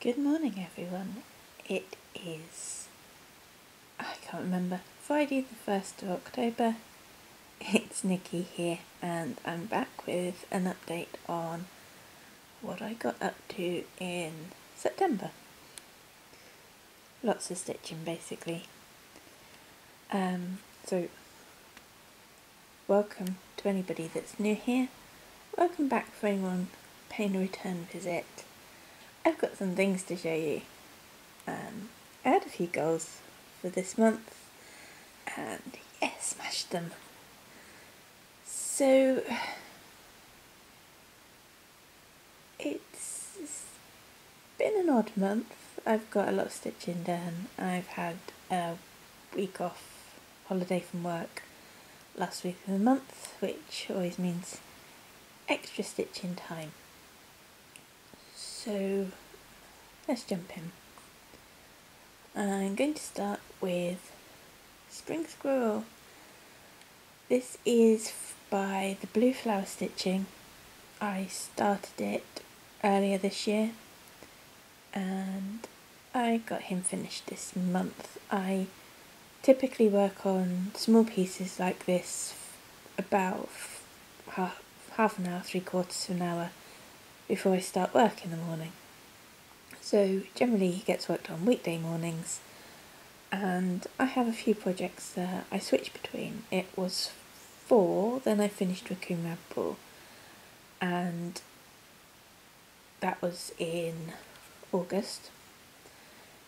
Good morning, everyone. It is, I can't remember, Friday the 1st of October. It's Nikki here, and I'm back with an update on what I got up to in September. Lots of stitching, basically. Um, so, welcome to anybody that's new here. Welcome back for anyone paying a return visit. I've got some things to show you. Um, I had a few goals for this month, and yeah, smashed them. So it's, it's been an odd month. I've got a lot of stitching done. I've had a week off holiday from work last week of the month, which always means extra stitching time. So let's jump in. I'm going to start with Spring Squirrel. This is by the Blue Flower Stitching. I started it earlier this year and I got him finished this month. I typically work on small pieces like this about half, half an hour, three quarters of an hour before I start work in the morning. So generally he gets worked on weekday mornings and I have a few projects that I switch between. It was four, then I finished Raccoon Rabbit and that was in August.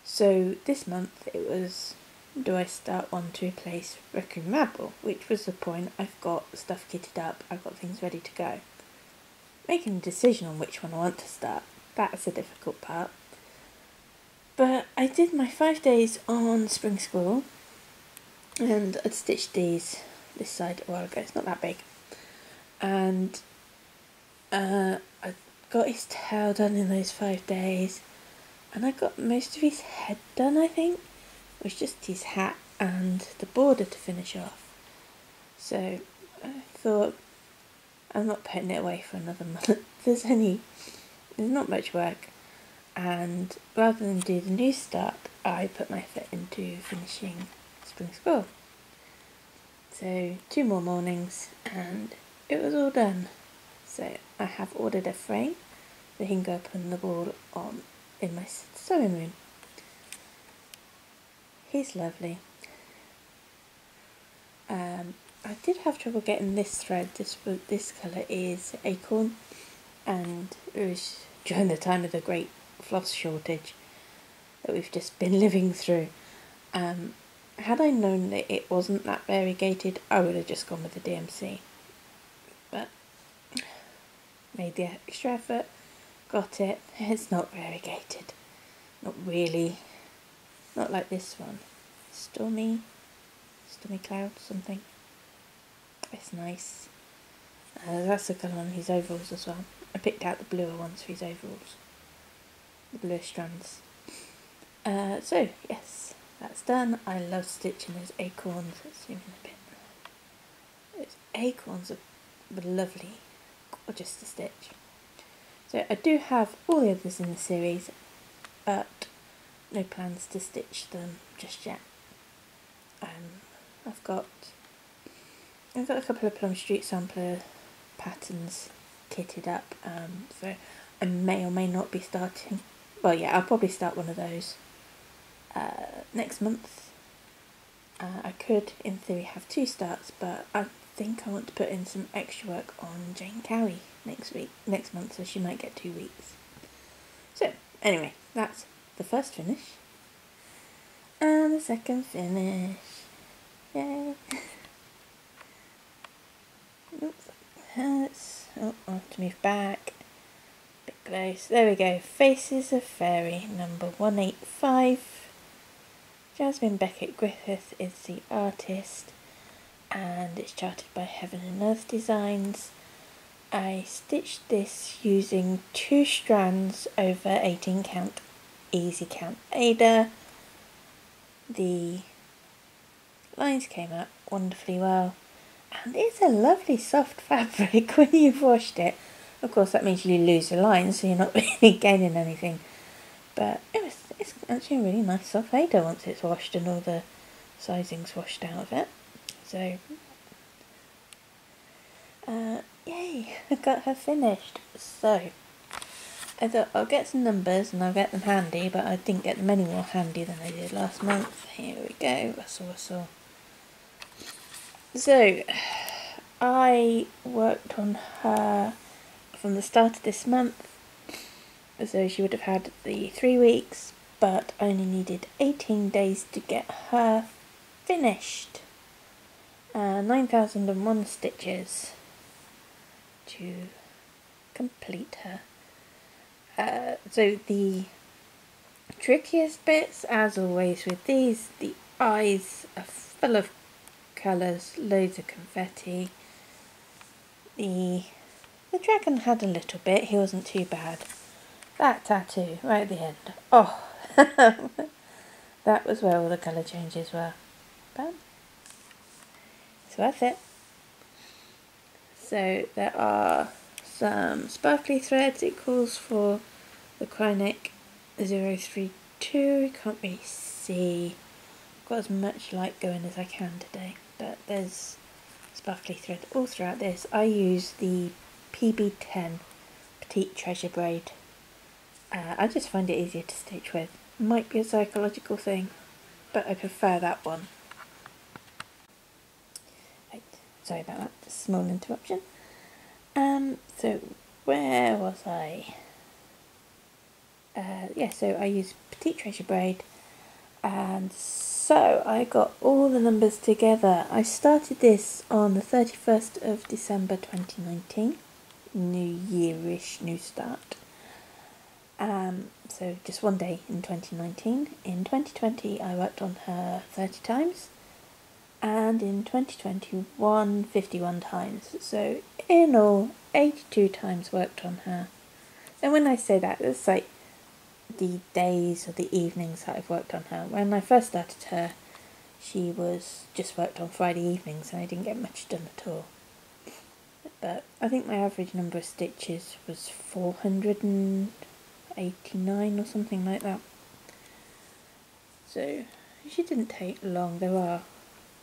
So this month it was do I start one to replace Raccoon Rabbit, which was the point. I've got stuff kitted up, I've got things ready to go making a decision on which one I want to start. That's the difficult part. But I did my five days on Spring Squirrel and I'd stitched these this side a while ago, it's not that big. And uh, I got his tail done in those five days and I got most of his head done I think. It was just his hat and the border to finish off. So I thought I'm not putting it away for another month. there's only, there's not much work. And rather than do the new start, I put my foot into finishing Spring Squirrel. So two more mornings and it was all done. So I have ordered a frame that can go up on the wall on in my sewing room. He's lovely. Um, I did have trouble getting this thread. This this colour is acorn, and it was during the time of the great floss shortage that we've just been living through. Um, had I known that it wasn't that variegated, I would have just gone with the DMC. But made the extra effort, got it. It's not variegated, not really, not like this one. Stormy, stormy cloud something. It's nice. Uh, that's the colour on his overalls as well. I picked out the bluer ones for his overalls. The bluer strands. Uh, so, yes, that's done. I love stitching those acorns. Let's zoom in a bit. Those acorns are lovely, gorgeous to stitch. So I do have all the others in the series, but no plans to stitch them just yet. Um, I've got I've got a couple of Plum Street sampler patterns kitted up, um, so I may or may not be starting. Well, yeah, I'll probably start one of those uh, next month. Uh, I could, in theory, have two starts, but I think I want to put in some extra work on Jane Cowie next week, next month, so she might get two weeks. So, anyway, that's the first finish. And the second finish. Yay! Let's, oh, I have to move back. A Bit close. There we go. Faces of Faery, number 185. Jasmine Becket-Griffith is the artist and it's charted by Heaven and Earth Designs. I stitched this using two strands over 18 count easy count Aida. The lines came out wonderfully well and it's a lovely soft fabric when you've washed it. Of course that means you lose the line so you're not really gaining anything. but it was, it's actually a really nice soft Aida once it's washed and all the sizing's washed out of it. So, uh, yay, I got her finished. So, I thought I'll get some numbers and I'll get them handy, but I didn't get them any more handy than I did last month. Here we go, rustle, rustle. So, I worked on her from the start of this month, so she would have had the three weeks, but only needed 18 days to get her finished. Uh, 9001 stitches to complete her. Uh, so the trickiest bits, as always with these, the eyes are full of colours, loads of confetti. The the dragon had a little bit, he wasn't too bad. That tattoo, right at the end. Oh, that was where all the colour changes were. But it's worth it. So there are some sparkly threads. It calls for the Kreinik 032. You can't really see. I've got as much light going as I can today there's sparkly thread all throughout this. I use the PB10 Petite Treasure Braid. Uh, I just find it easier to stitch with. Might be a psychological thing, but I prefer that one. Right, sorry about that, small interruption. Um, so where was I? Uh, yeah, so I use Petite Treasure Braid and so I got all the numbers together. I started this on the 31st of December 2019, new yearish, new start. Um, so just one day in 2019. In 2020 I worked on her 30 times and in 2021 51 times. So in all 82 times worked on her. And when I say that, it's like the days or the evenings that I've worked on her. When I first started her, she was just worked on Friday evenings and I didn't get much done at all. But I think my average number of stitches was 489 or something like that. So she didn't take long. There are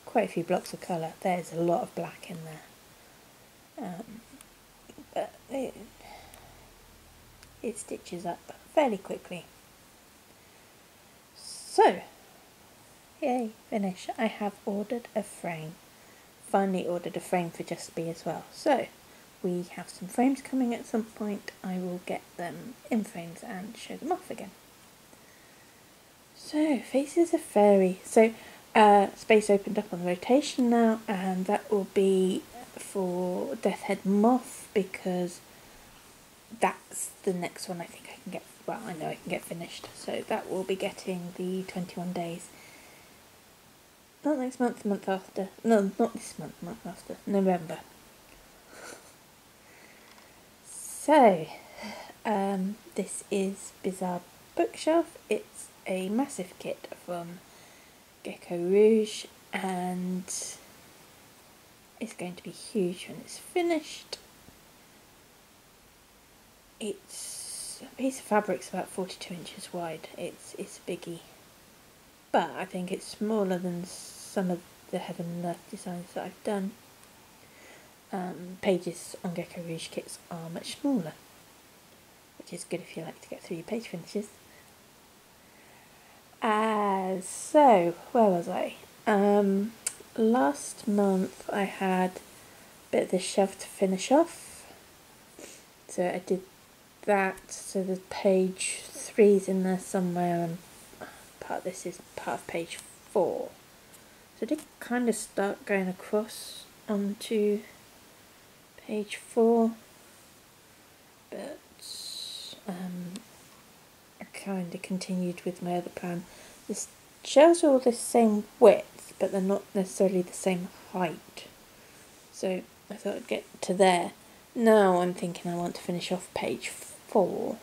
quite a few blocks of colour. There's a lot of black in there. Um, but it, it stitches up fairly quickly. So, yay, finish. I have ordered a frame. Finally ordered a frame for Just Be as well. So, we have some frames coming at some point. I will get them in frames and show them off again. So, Faces of Faery. So, uh, space opened up on rotation now, and that will be for Death Head Moth because that's the next one I think I can get well, I know I can get finished. So that will be getting the 21 days. Not next month, month after. No, not this month, month after. November. So, um, this is Bizarre Bookshelf. It's a massive kit from Gecko Rouge and it's going to be huge when it's finished. It's a piece of fabric's about 42 inches wide. It's, it's a biggie. But I think it's smaller than some of the Heaven and Earth designs that I've done. Um, pages on Gecko Rouge kits are much smaller, which is good if you like to get through your page finishes. Uh, so, where was I? Um, last month I had a bit of the shelf to finish off. So I did that. So the page three is in there somewhere, and part this is part of page four. So I did kind of start going across onto page four, but um, I kind of continued with my other plan. The shelves are all the same width, but they're not necessarily the same height. So I thought I'd get to there. Now I'm thinking I want to finish off page four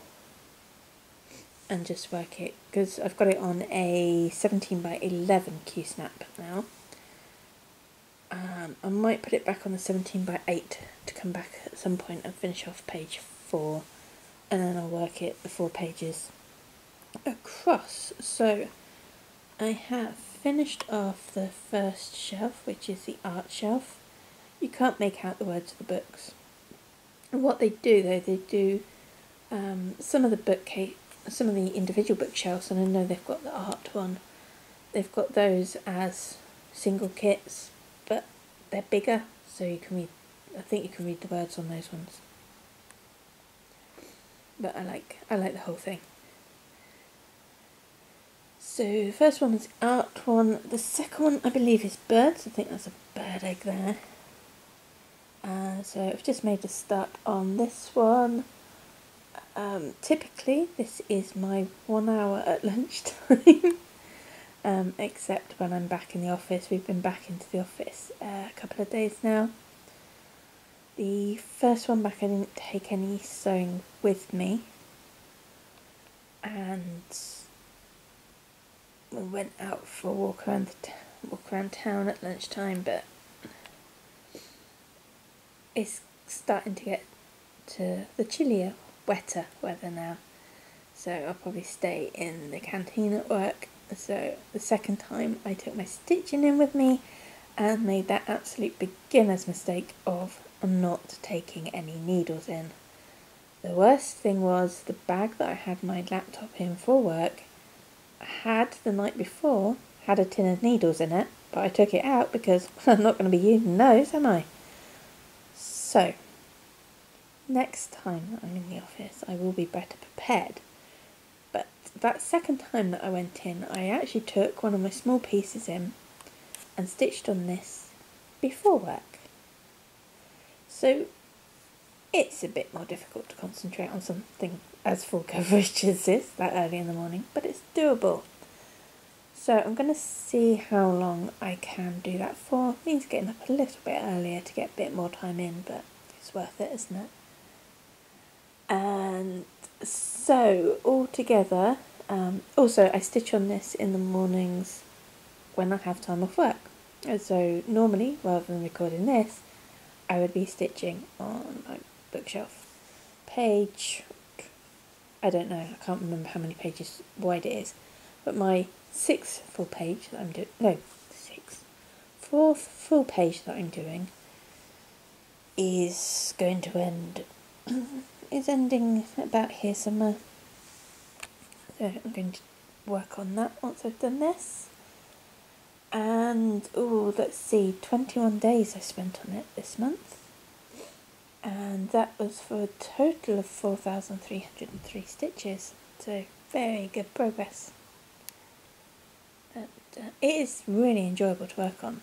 and just work it because I've got it on a 17 by 11 Q snap now. Um, I might put it back on the 17 by 8 to come back at some point and finish off page 4 and then I'll work it the four pages across. So I have finished off the first shelf, which is the art shelf. You can't make out the words of the books. What they do though, they do um, some of the bookcase, some of the individual bookshelves, and I know they've got the art one. They've got those as single kits, but they're bigger, so you can read. I think you can read the words on those ones. But I like I like the whole thing. So the first one is art one. The second one I believe is birds. I think that's a bird egg there. Uh, so I've just made a start on this one. Um, typically this is my one hour at lunchtime. um, except when I'm back in the office. We've been back into the office uh, a couple of days now. The first one back I didn't take any sewing with me. And we went out for a walk around the walk around town at lunchtime, but it's starting to get to the chillier, wetter weather now. So I'll probably stay in the canteen at work. So the second time I took my stitching in with me and made that absolute beginner's mistake of not taking any needles in. The worst thing was the bag that I had my laptop in for work I had the night before had a tin of needles in it, but I took it out because I'm not going to be using those, am I? So, next time I'm in the office, I will be better prepared. But that second time that I went in, I actually took one of my small pieces in and stitched on this before work. So, it's a bit more difficult to concentrate on something as full coverage as this that early in the morning, but it's doable. So I'm going to see how long I can do that for. Means getting up a little bit earlier to get a bit more time in, but it's worth it, isn't it? And so altogether, um, also I stitch on this in the mornings when I have time off work. And so normally, rather than recording this, I would be stitching on my bookshelf page I don't know, I can't remember how many pages wide it is, but my sixth full page that I'm doing, no, sixth, fourth full page that I'm doing is going to end, is ending about here somewhere. So I'm going to work on that once I've done this. And, oh, let's see, 21 days I spent on it this month and that was for a total of 4,303 stitches so very good progress but, uh, it is really enjoyable to work on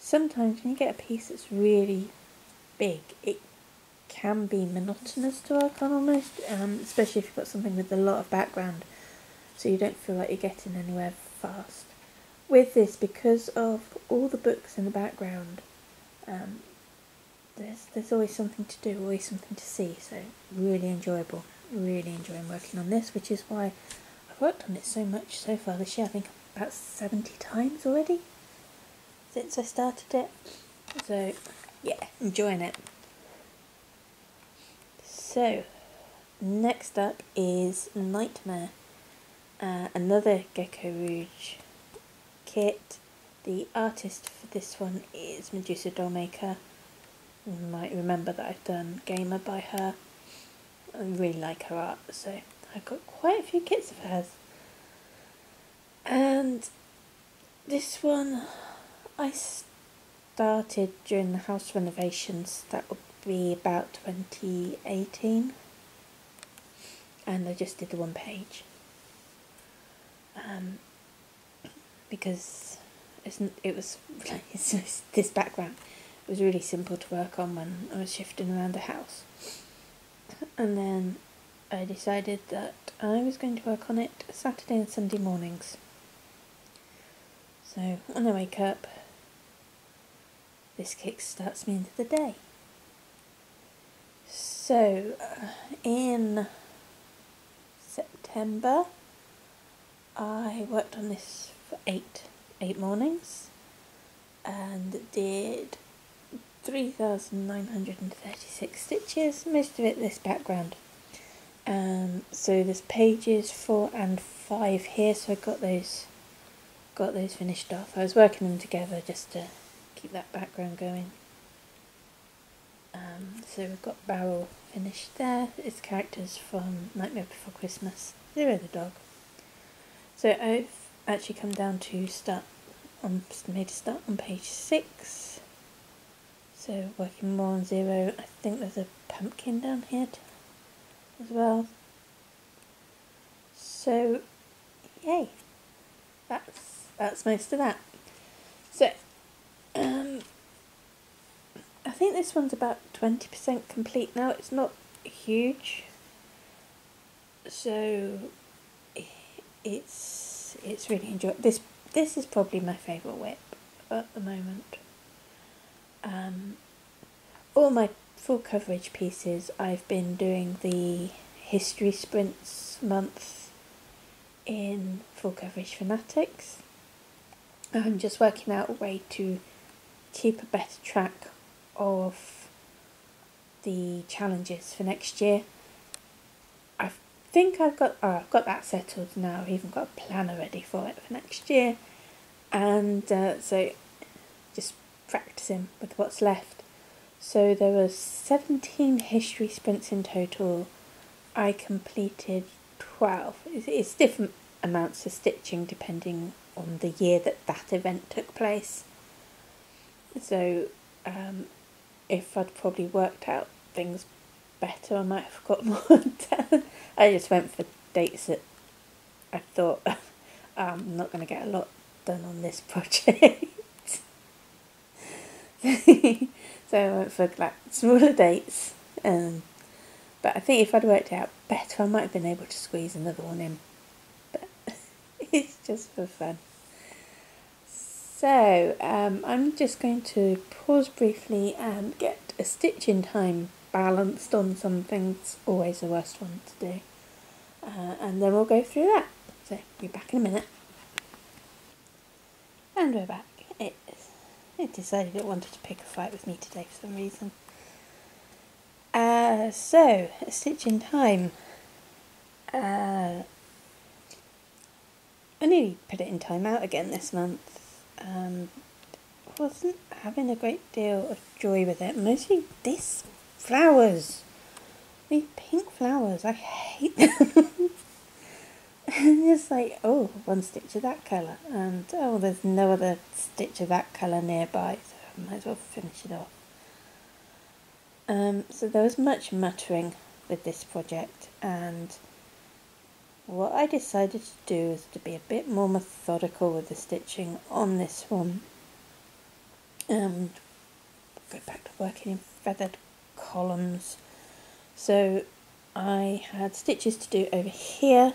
sometimes when you get a piece that's really big it can be monotonous to work on almost um, especially if you've got something with a lot of background so you don't feel like you're getting anywhere fast with this because of all the books in the background um, there's there's always something to do, always something to see. So really enjoyable. Really enjoying working on this, which is why I've worked on it so much so far this year. I think about seventy times already since I started it. So yeah, enjoying it. So next up is Nightmare, uh, another Gecko Rouge kit. The artist for this one is Medusa Dollmaker. You might remember that I've done Gamer by her. I really like her art, so I've got quite a few kits of hers. And this one I started during the house renovations, that would be about 2018. And I just did the one page. Um, because it was this background it was really simple to work on when I was shifting around the house. And then I decided that I was going to work on it Saturday and Sunday mornings. So when I wake up, this kick starts me into the day. So uh, in September, I worked on this for eight eight mornings and did 3,936 stitches, most of it this background. Um, so there's pages four and five here, so I got those got those finished off. I was working them together just to keep that background going. Um, so we've got Barrel finished there. It's characters from Nightmare Before Christmas. Zero the dog. So I've actually come down to start on made a start on page six. So working more on zero. I think there's a pumpkin down here as well. So yay. That's that's most of that. So think this one's about 20% complete now. It's not huge. So it's it's really enjoyable. This this is probably my favourite WIP at the moment. Um, all my full coverage pieces, I've been doing the history sprints month in full coverage fanatics. I'm just working out a way to keep a better track of the challenges for next year. I think I've got oh, I've got that settled now. I've even got a planner ready for it for next year, and uh, so just practicing with what's left. So there were seventeen history sprints in total. I completed twelve. It's, it's different amounts of stitching depending on the year that that event took place. So um, if I'd probably worked out things better, I might have got more done. I just went for dates that I thought I'm not going to get a lot done on this project. so I went for like smaller dates. Um, but I think if I'd worked out better, I might have been able to squeeze another one in. But it's just for fun. So um, I'm just going to pause briefly and get a stitching time balanced on something. It's always the worst one to do. Uh, and then we'll go through that. So be back in a minute. And we're back. It, it decided it wanted to pick a fight with me today for some reason. Uh, so, a stitch in time. Uh, I nearly put it in timeout again this month um, wasn't having a great deal of joy with it. Mostly these flowers. These pink flowers. I hate them. and it's like, oh, one stitch of that colour. And, oh, there's no other stitch of that colour nearby. So I might as well finish it off. Um, so there was much muttering with this project. And what I decided to do is to be a bit more methodical with the stitching on this one. And go back to working in feathered columns. So I had stitches to do over here.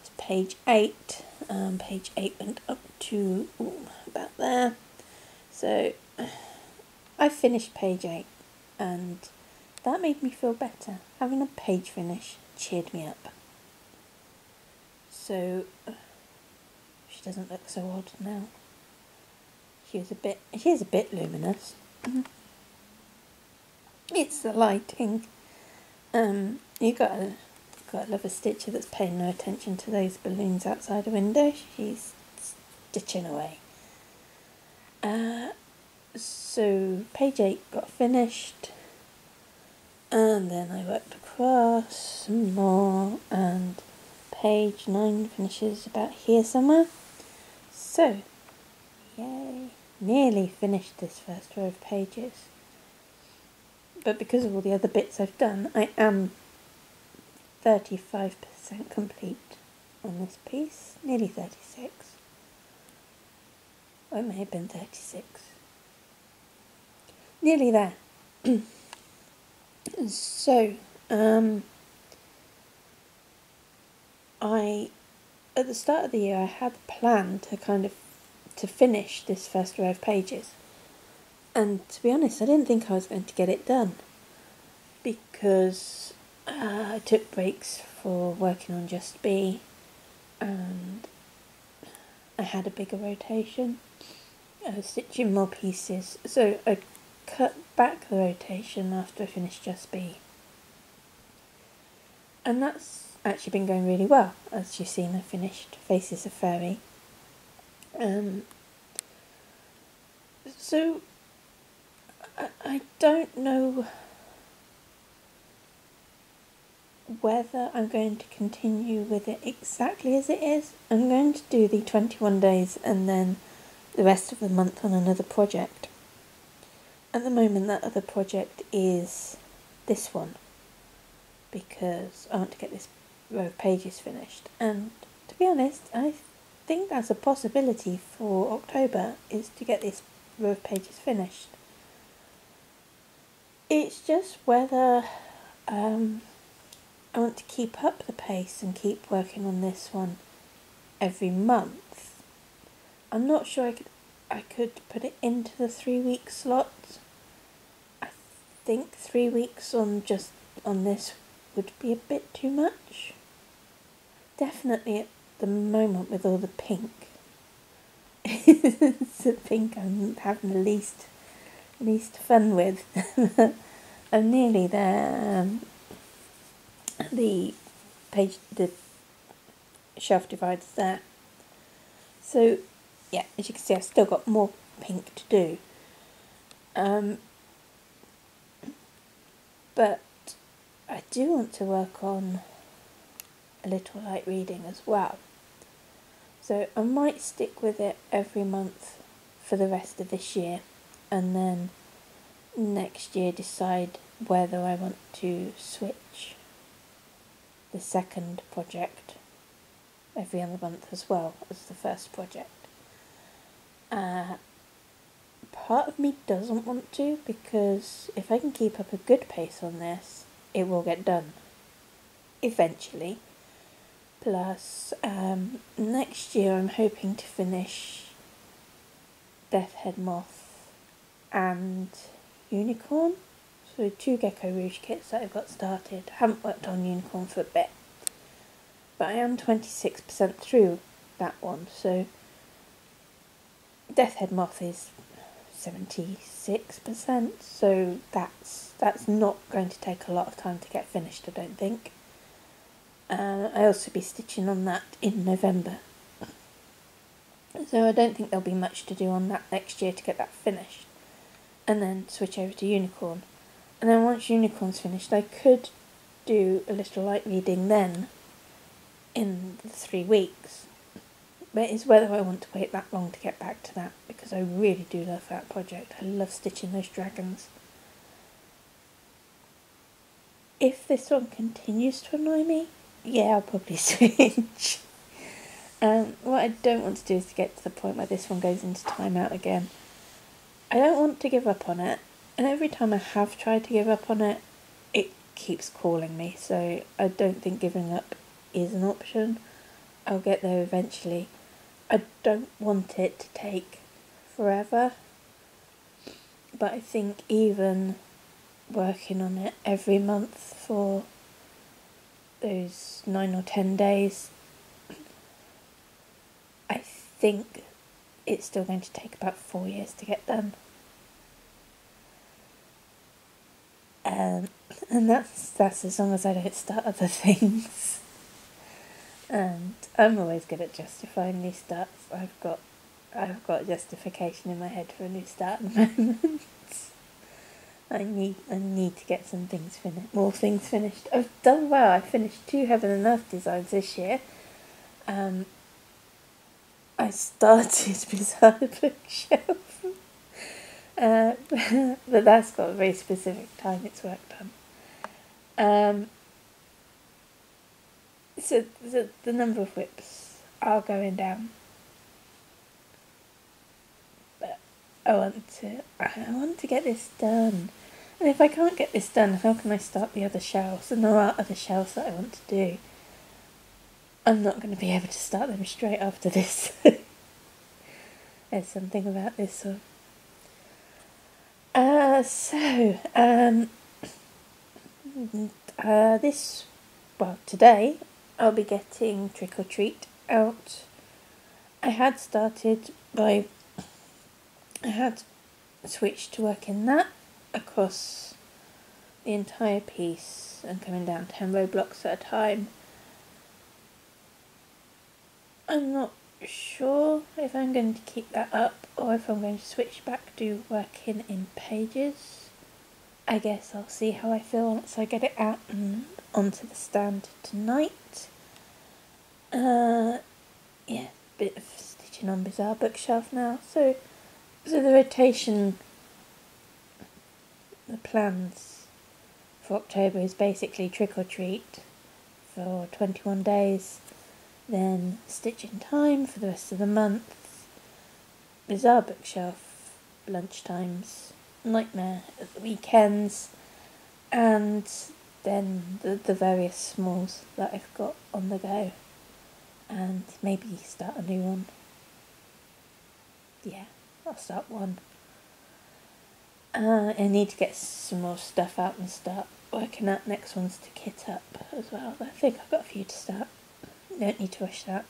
It's page 8. Um, page 8 went up to ooh, about there. So I finished page 8 and that made me feel better. Having a page finish cheered me up so she doesn't look so odd now. She is a bit, she is a bit luminous. Mm-hmm. It's the lighting. Um, you got to got love a stitcher that's paying no attention to those balloons outside the window. She's stitching away. Uh, so page eight got finished, and then I worked across some more and page 9 finishes about here somewhere. So, yay, nearly finished this first row of pages. But because of all the other bits I've done, I am 35% complete on this piece, nearly 36. Or it may have been 36. Nearly there. so, um, I, at the start of the year, I had planned to kind of to finish this first row of pages. And to be honest, I didn't think I was going to get it done because uh, I took breaks for working on Just B and I had a bigger rotation. I was stitching more pieces, so I cut back the rotation after I finished Just B and that's actually been going really well. As you've seen, I finished Faces of Faery. Um, so, I, I don't know whether I'm going to continue with it exactly as it is. I'm going to do the 21 days and then the rest of the month on another project. At the moment, that other project is this one because I want to get this row of pages finished. And to be honest, I think that's a possibility for October is to get this row of pages finished. It's just whether um, I want to keep up the pace and keep working on this one every month. I'm not sure I could I could put it into the three week slot. I think three weeks on just on this would be a bit too much. Definitely at the moment with all the pink. it's the pink I'm having the least least fun with. I'm nearly there. Um, the page, the shelf dividers there. So, yeah, as you can see, I've still got more pink to do. Um, but I do want to work on a little light reading as well. So I might stick with it every month for the rest of this year and then next year decide whether I want to switch the second project every other month as well as the first project. Uh, part of me doesn't want to because if I can keep up a good pace on this, it will get done eventually. Plus, um, next year I'm hoping to finish Deathhead Moth and Unicorn. So two Gecko Rouge kits that I've got started. I haven't worked on Unicorn for a bit. But I am 26% through that one, so Deathhead Moth is 76%, so that's that's not going to take a lot of time to get finished, I don't think. Uh, I also be stitching on that in November. So I don't think there'll be much to do on that next year to get that finished. And then switch over to Unicorn. And then once Unicorn's finished, I could do a little light reading then in the three weeks. But it's whether I want to wait that long to get back to that because I really do love that project. I love stitching those dragons. If this one continues to annoy me, yeah, I'll probably switch. um, what I don't want to do is to get to the point where this one goes into timeout again. I don't want to give up on it, and every time I have tried to give up on it, it keeps calling me, so I don't think giving up is an option. I'll get there eventually. I don't want it to take forever, but I think even working on it every month for those nine or ten days, I think it's still going to take about four years to get done. Um, and that's that's as long as I don't start other things. and I'm always good at justifying new starts. I've got I've got justification in my head for a new start at the moment. I need I need to get some things finished, more things finished. I've done well. I finished two Heaven and Earth designs this year. Um, I started Bizarre Bookshelf uh, but that's got a very specific time it's worked on. Um, so the, the number of WIPs are going down. But I want to I want to get this done. And if I can't get this done, how can I start the other shelves? And there are other shelves that I want to do. I'm not going to be able to start them straight after this. There's something about this one. Uh, so, um, uh, this, well, today I'll be getting Trick or Treat out. I had started by, I had switched to working that across the entire piece and coming down 10 row blocks at a time. I'm not sure if I'm going to keep that up or if I'm going to switch back to working in pages. I guess I'll see how I feel once I get it out and onto the stand tonight. Uh, yeah, bit of stitching on Bizarre Bookshelf now. So, so the rotation, the plans for October is basically trick or treat for 21 days then stitch in time for the rest of the month, bizarre bookshelf, lunchtimes, nightmare at the weekends, and then the, the various smalls that I've got on the go, and maybe start a new one. Yeah, I'll start one. Uh, I need to get some more stuff out and start working out next ones to kit up as well. I think I've got a few to start don't need to rush that.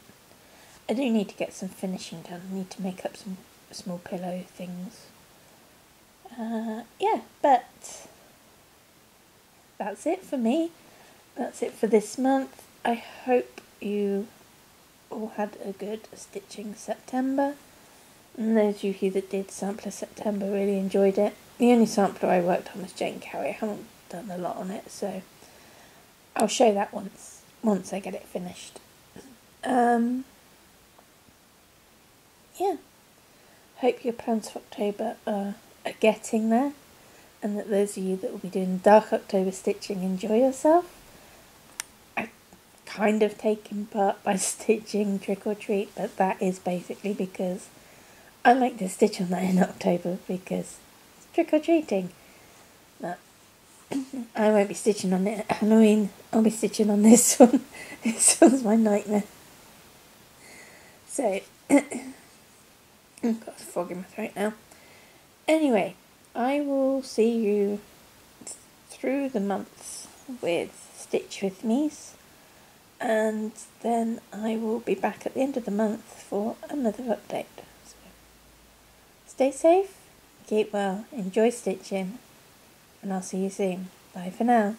I do need to get some finishing done. I need to make up some small pillow things. Uh, yeah, but that's it for me. That's it for this month. I hope you all had a good stitching September. And those of you that did Sampler September really enjoyed it. The only sampler I worked on was Jane Carey. I haven't done a lot on it, so I'll show that once once I get it finished. Um, yeah. Hope your plans for October are, are getting there and that those of you that will be doing dark October stitching enjoy yourself. I kind of taken part by stitching trick or treat, but that is basically because I like to stitch on that in October because it's trick or treating. But I won't be stitching on it at Halloween. I'll be stitching on this one. this one's my nightmare. So, I've got a frog in my throat now. Anyway, I will see you through the months with Stitch With Me's, and then I will be back at the end of the month for another update. Stay safe, keep well, enjoy stitching, and I'll see you soon. Bye for now.